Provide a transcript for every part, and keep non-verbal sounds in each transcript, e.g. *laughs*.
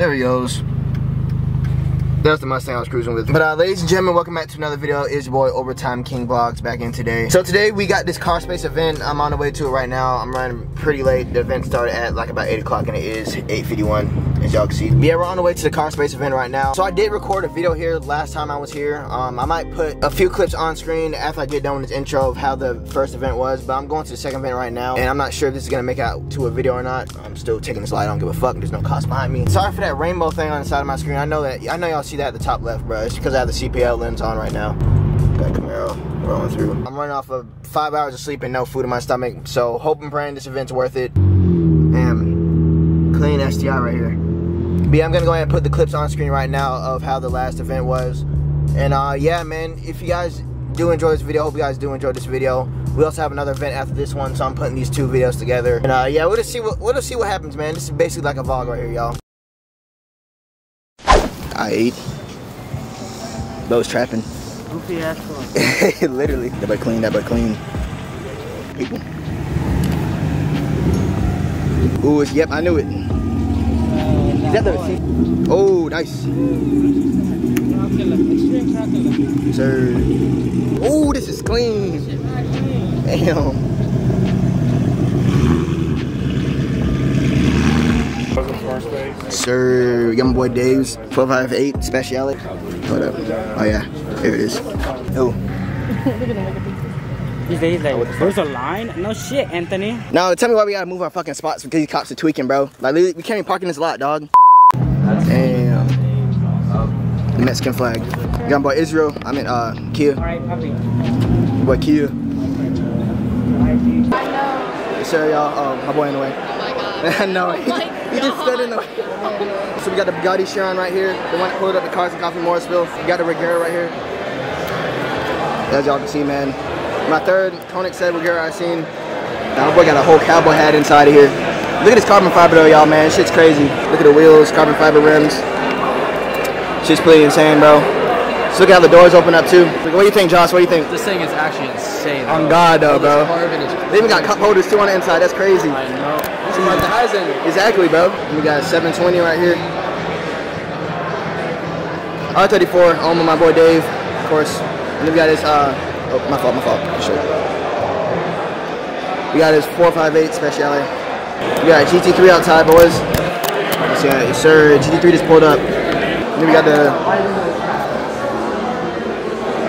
There he goes. That's the Mustang I was cruising with. But uh, ladies and gentlemen, welcome back to another video. It's your boy Overtime King Vlogs back in today. So today we got this Carspace event. I'm on the way to it right now. I'm running pretty late. The event started at like about 8 o'clock and it is 8.51 as y'all can see. Yeah, we're on the way to the Carspace event right now. So I did record a video here last time I was here. Um, I might put a few clips on screen after I get done with this intro of how the first event was. But I'm going to the second event right now. And I'm not sure if this is going to make out to a video or not. I'm still taking this light. I don't give a fuck. There's no cost behind me. Sorry for that rainbow thing on the side of my screen. I know that. I know y'all see that at the top left bro. It's because I have the CPL lens on right now. Got Camaro rolling through. I'm running off of five hours of sleep and no food in my stomach. So hope and praying this event's worth it. Damn, clean STI right here. But yeah, I'm gonna go ahead and put the clips on screen right now of how the last event was. And uh, yeah, man, if you guys do enjoy this video, hope you guys do enjoy this video. We also have another event after this one, so I'm putting these two videos together. And uh, yeah, we'll just see what we'll just see what happens, man. This is basically like a vlog right here, y'all. I ate. Those trapping. Goofy ass one. *laughs* Literally. That boy clean, that boy clean. Ooh, yep, I knew it. Is that the Oh, nice. Sir. Oh, this is clean. Damn. Sir, young boy Dave's 458 Speciale. Hold up. Oh yeah, here it is. Oh. These days, like, there's a line? No shit, Anthony. No, tell me why we gotta move our fucking spots because these cops are tweaking, bro. Like, we can't even park in this lot, dog. The Mexican flag. Young boy Israel. I mean, uh, Kia. Alright, puppy. Boy Kia. Sir, y'all. Oh, my boy in the way. I know. he, he just stood in the way. So we got the Bugatti Chiron right here. The one that pulled up the cars in Coffee Morrisville. We got the Regera right here. As y'all can see, man. My third Koenigsegg said Regera I seen. Now, my boy got a whole cowboy hat inside of here. Look at this carbon fiber though, y'all, man. Shit's crazy. Look at the wheels, carbon fiber rims. Shit's pretty insane, bro. So look at how the doors open up too. What do you think, Josh? What do you think? This thing is actually insane. On God, though, bro. They even got cup holders too on the inside. That's crazy. I know. It's like the highs in it. Exactly, bro. We got 720 right here. R34, home with my boy Dave, of course. And then we got his, uh, oh, my fault, my fault. Sure. We got his 458 Speciale. We got GT3 outside, boys. Let's see, sir. GT3 just pulled up. Then we got the,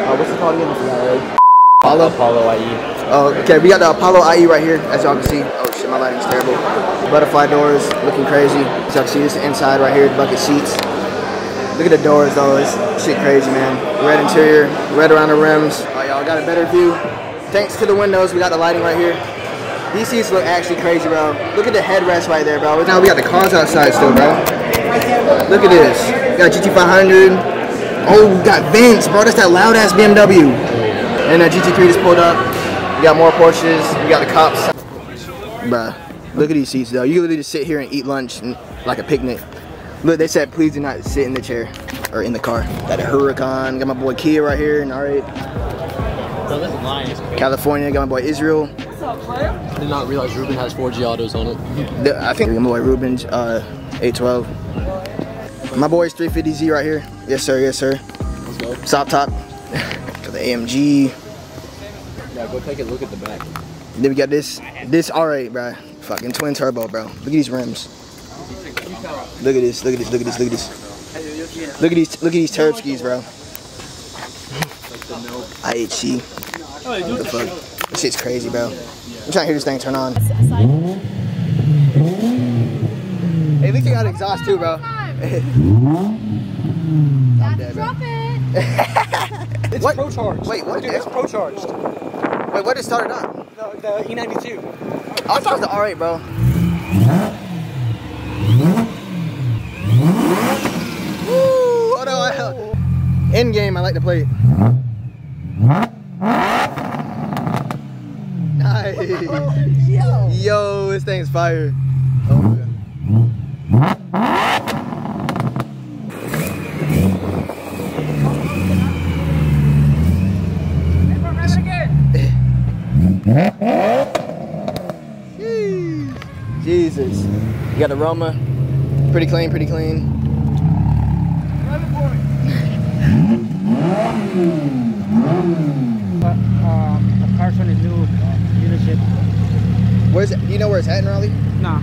uh, what's it called again? Already. Apollo? Apollo IE. Oh, okay, we got the Apollo IE right here, as y'all can see. Oh shit, my lighting's terrible. Butterfly doors, looking crazy. As y'all can see, this inside right here, bucket seats. Look at the doors though, it's shit crazy, man. Red interior, red around the rims. Oh, y'all got a better view. Thanks to the windows, we got the lighting right here. These seats look actually crazy, bro. Look at the headrest right there, bro. Now we got the cars outside still, bro. Look at this. We got GT500. Oh, we got Vince, bro. That's that loud ass BMW. And that GT3 just pulled up. We got more Porsches. We got the cops. Bruh, look at these seats though. You literally just sit here and eat lunch and, like a picnic. Look, they said please do not sit in the chair or in the car. Got a Huracan. Got my boy Kia right here. And all right, Bro, this line is crazy. California. Got my boy Israel. I did not realize Ruben has 4G autos on it. I think my boy Ruben's uh, 812. My boy's 350Z right here. Yes sir, yes sir. Let's go. Stop top. Got the AMG. Yeah, go take a look at the back. Then we got this, this alright, bro. Fucking twin turbo, bro. Look at these rims. Look at this, look at this, look at this, look at this. Look at these, look at these turb skis, bro. IHC. What the fuck? This shit's crazy, bro. I'm trying to hear this thing turn on. Hey, at least you got exhaust too, bro. I'm. Drop it. *laughs* It's What? Pro Charged. Wait, what? Dude, it's Pro Charged. Wait, what did it start up? The, the E92. I thought it was the R8, bro. Woo! No, I, in game, I like to play it. Nice. *laughs* Yo, this thing's fire. Oh got aroma. Pretty clean, pretty clean. but, uh, Carson is new dealership. Where's it? You know where it's at in Raleigh? Nah.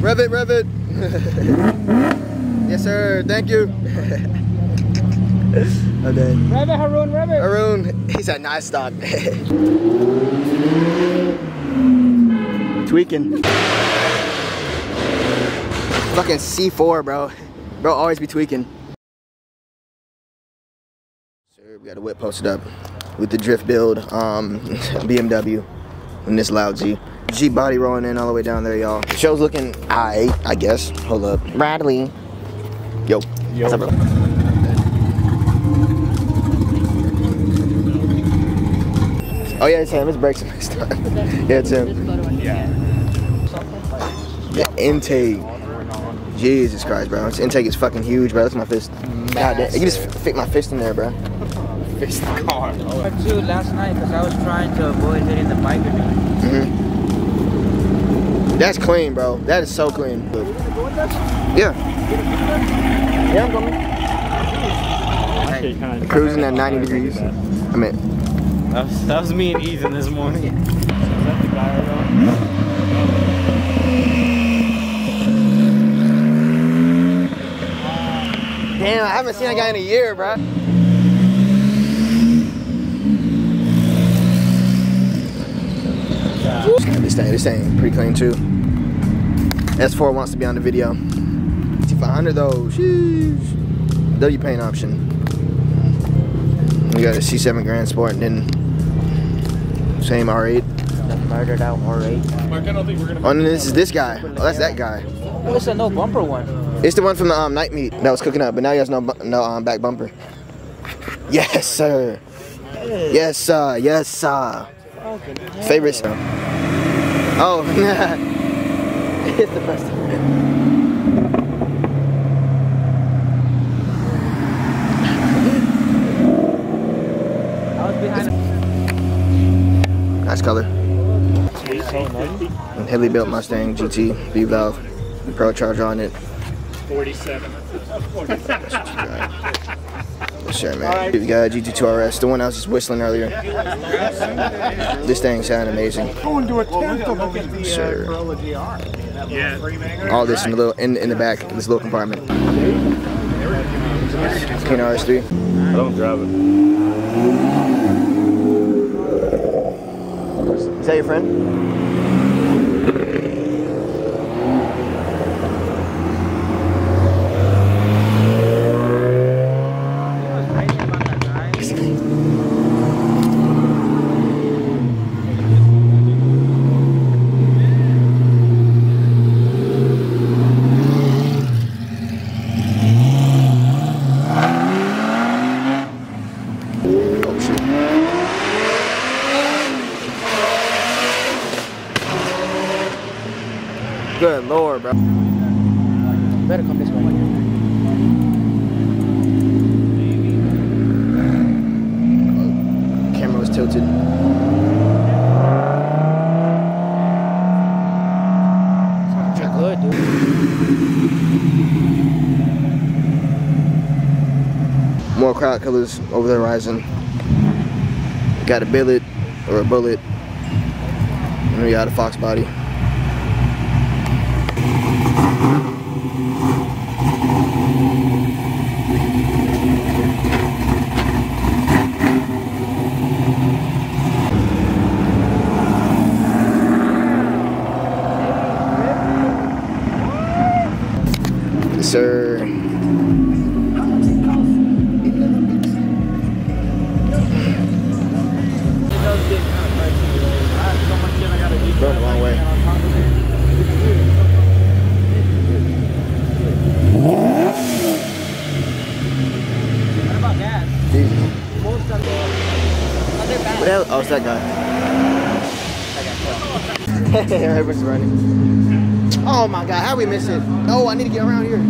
Rev it, rev it. *laughs* yes, sir. Thank you. *laughs* Then. Rev it, Haroon, rev it. Haroon, *laughs* he's a nice dog. Tweaking. Fucking C4, bro. Bro, always be tweaking. Sir, we got a whip posted up with the drift build, um, *laughs* BMW, and this loud G. G body rolling in all the way down there, y'all. Show's looking I, I guess. Hold up. Bradley. Yo. Yo. What's up, bro? Oh yeah, it's him. His brakes are messed up. yeah, it's him. The intake. Jesus Christ, bro. This intake is fucking huge, bro. That's my fist. God damn. You just fit my fist in there, bro. Fist the car. I too last night because I was trying to avoid hitting the bike again. hmm That's clean, bro. That is so clean. Yeah. Yeah, I'm going. Cruising at 90 degrees. I mean, That was, that was me and Ethan this morning. Damn, I haven't seen that guy in a year, bro. This thing, this thing pretty clean too. S4 wants to be on the video. T500 though, sheesh. W paint option. We got a C7 Grand Sport and then same R8. The murdered out R8. Mark, I don't think we're gonna. Oh, and this is this guy. Oh, that's that guy. Oh, it's a no bumper one. It's the one from the um, night meet that was cooking up, but now he has no no um, back bumper. Yes, sir. Yes, sir. Yes, sir. Favorite sir. Oh, *laughs* it's the best. Nice color. And heavily built Mustang GT V valve, Pro Charger on it. 47. *laughs* Yes, sir, man. We got a GT2 RS, the one I was just whistling earlier. This thing sounded amazing. Going to a tenth of a Yes, sir. Yeah. All this in the little in in the back, in this little compartment. Keen RS3. I don't drive it. Is that your friend? Oh shit. Good lord, bro. Better come this way. Camera was tilted. Good, dude. Colors over the horizon. Got a billet or a bullet. And we got a fox body. Sir. Back. What the hell? Oh, it's that guy. *laughs* Everyone's running. Oh my god, how we miss it? Oh, I need to get around here.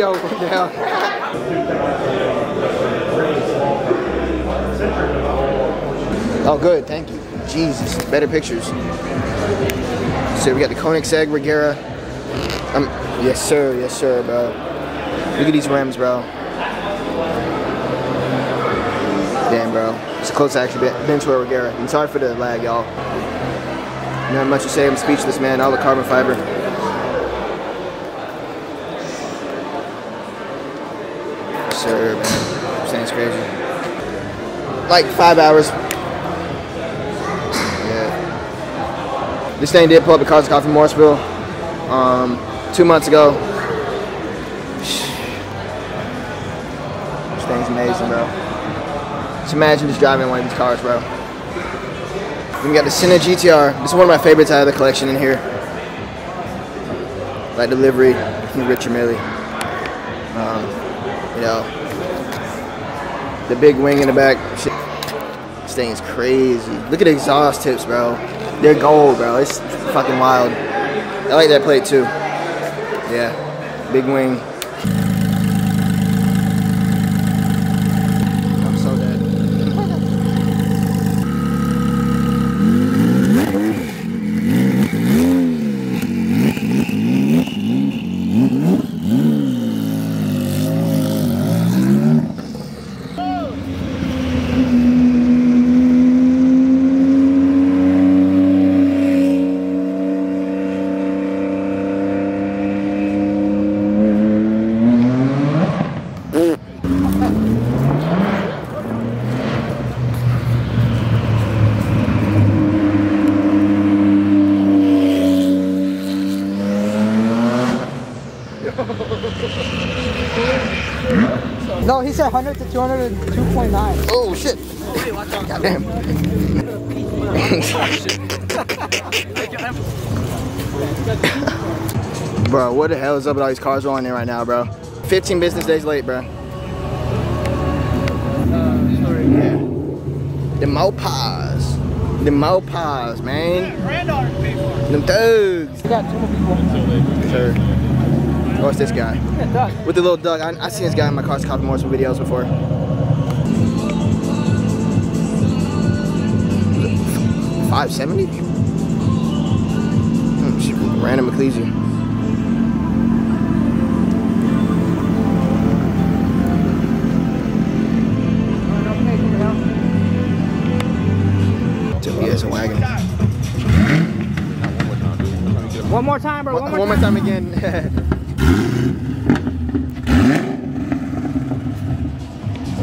Yo, what the hell? Oh, good. Thank you. Jesus, better pictures. So we got the Koenigsegg Regera. Um, yes, sir. Yes, sir, bro. Look at these rims, bro. Damn, bro. It's a close action to a Regera. I'm sorry for the lag, y'all. Not much to say. I'm speechless, man. All the carbon fiber. Sir, man. This thing's crazy. Like five hours. This thing did pull up at Cars Coffee Morrisville um, two months ago. This thing's amazing, bro. Just imagine just driving one of these cars, bro. We got the Senna GTR. This is one of my favorites out of the collection in here. Like delivery from Richard Mille. Um, you know, the big wing in the back. This thing is crazy. Look at the exhaust tips, bro. They're gold, bro. It's fucking wild. I like that plate too. Yeah, big wing. I'm so dead. No, he said 100 to 202.9. Oh shit! Goddamn. *laughs* bro, what the hell is up with all these cars rolling in right now, bro? 15 business days late, bro. Yeah. The Mopars. The Mopars, man. Them thugs. We got two more people. Sir. Oh, it's this guy. Yeah. With the little duck. I, I seen this guy in my car's copy more some videos before. Five seventy? Hmm, Random Ecclesia. Took me as a wagon. One more time, bro. One, One, more, one more time. time again. *laughs*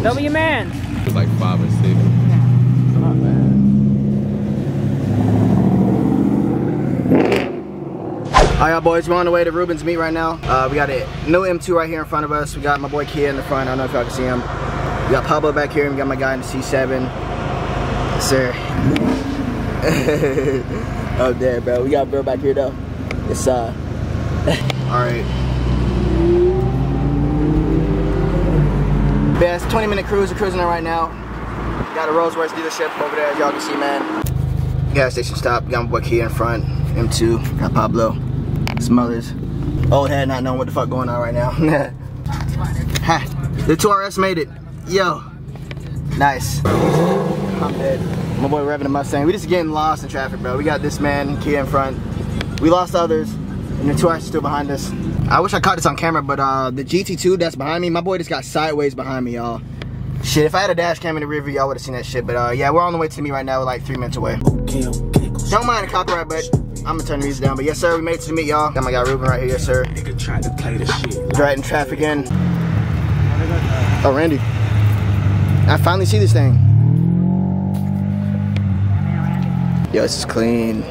W man. It's like five or six. Not bad. All right, boys, we're on the way to Ruben's meet right now. Uh, we got a new M2 right here in front of us. We got my boy Kia in the front. I don't know if y'all can see him. We got Pablo back here, and we got my guy in the C7. Yes, sir. *laughs* oh, there, bro. We got bro back here, though. It's, uh... *laughs* All right. Best 20 minute cruise. We're cruising there right now. Got a Rolls Royce dealership over there, as y'all can see, man. Gas station stop. Got my boy Kia in front. M2. Got Pablo. Some others. Old head not knowing what the fuck going on right now. *laughs* ha, the 2RS made it. Yo. Nice. I'm dead. My boy revving the Mustang. We just getting lost in traffic, bro. We got this man, Kia in front. We lost others, and the 2RS is still behind us. I wish I caught this on camera, but uh, the GT2 that's behind me, my boy just got sideways behind me, y'all. Shit, if I had a dash cam in the rear view, y'all would have seen that shit. But uh, yeah, we're on the way to the meet right now. We're like three minutes away. Don't mind the copyright, but I'm gonna turn the music down. But yes, sir, we made it to the meet, y'all. Got my guy Ruben right here, yes, sir. Nigga tried to play the shit. Driving traffic in. Oh, Randy. I finally see this thing. Yo, this is clean.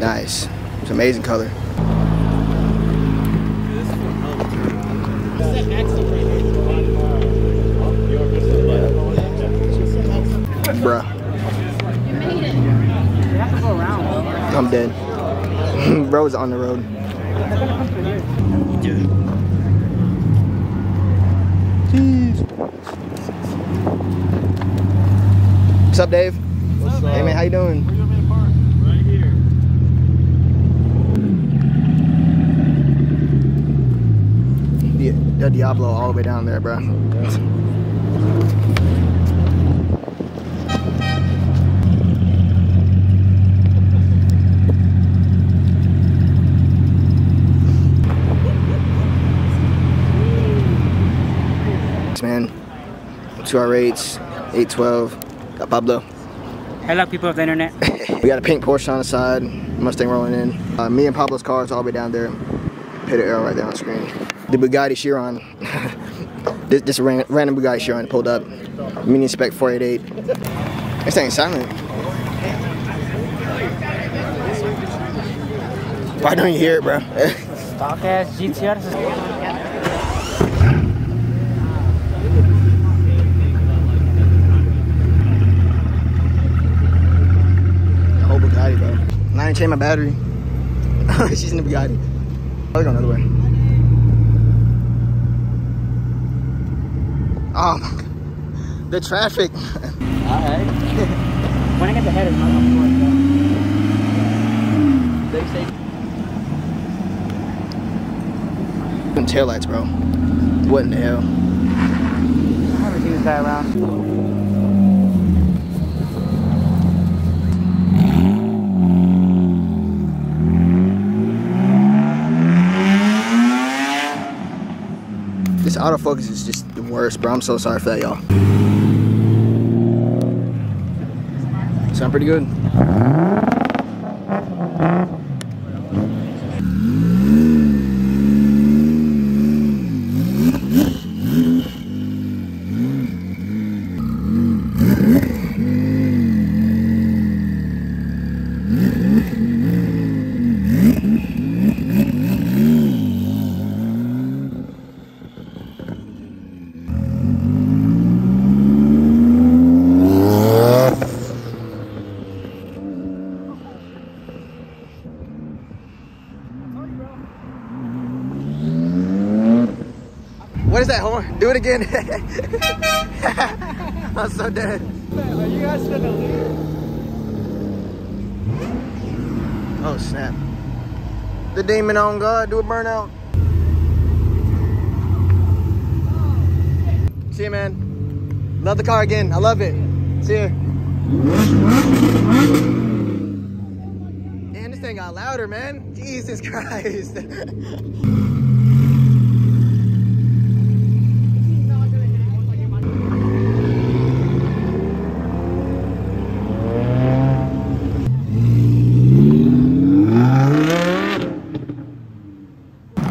Nice. It's amazing color. Bruh. You have to go around. I'm dead. *laughs* Bro's on the road. What's up, Dave? What's up? Hey man, how you doing? Right here. Del Diablo all the way down there, bro. Man, two R eights, eight twelve. Got Pablo. Hello, people of the internet. *laughs* We got a pink Porsche on the side, Mustang rolling in. Uh, me and Pablo's cars all the way down there. Hit an arrow right there on the screen. The Bugatti Chiron. *laughs* this this ran, random Bugatti Chiron pulled up. Mini spec 488. This thing's silent. Why don't you hear it, bro? Stock ass GTR. Bugatti, bro. And I ain't changed my battery. *laughs* She's in the Bugatti. Oh, Let's go another way. Oh. The traffic. Alright. *laughs* when I get the head, it's not gonna They say. Them taillights, bro. What in the hell? I've never this guy around. This autofocus is just the worst, bro. I'm so sorry for that, y'all. Sound pretty good. What is that horn? Do it again. *laughs* I'm so dead. Are you guys gonna leave? Oh snap. The demon on God, do a burnout. See you man. Love the car again. I love it. See you. Man, this thing got louder, man. Jesus *laughs* Christ.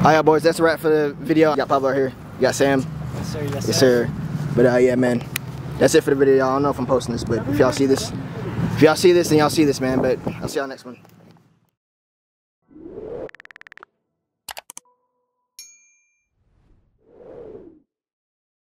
Alright, boys, that's a wrap for the video. You got Pablo here. You got Sam. Yes, sir. Yes, Yes, sir. But uh, yeah, man, that's it for the video. I don't know if I'm posting this, but if y'all see this, if y'all see this, then y'all see this, man. But I'll see y'all next one.